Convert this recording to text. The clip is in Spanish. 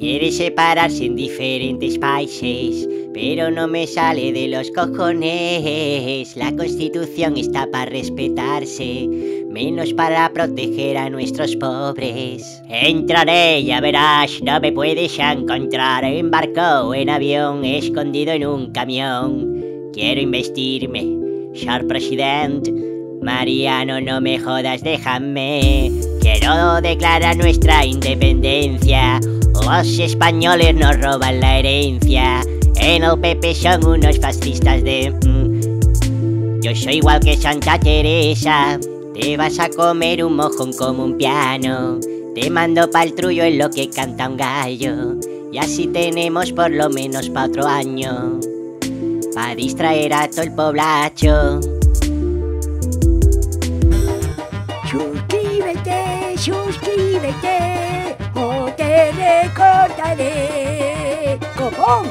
Quiere separarse en diferentes países, pero no me sale de los cojones. La constitución está para respetarse, menos para proteger a nuestros pobres. Entraré, ya verás, no me puedes encontrar en barco o en avión, escondido en un camión. Quiero investirme, señor presidente. Mariano, no me jodas, déjame. Quiero declarar nuestra independencia. Los españoles nos roban la herencia. En el PP son unos fascistas de... mm. Yo soy igual que Santa Teresa. Te vas a comer un mojón como un piano. Te mando pa'l trullo en lo que canta un gallo. Y así tenemos por lo menos pa' otro año. Pa' distraer a todo el poblacho. Suscríbete, suscríbete o te recordaré. ¡Copón!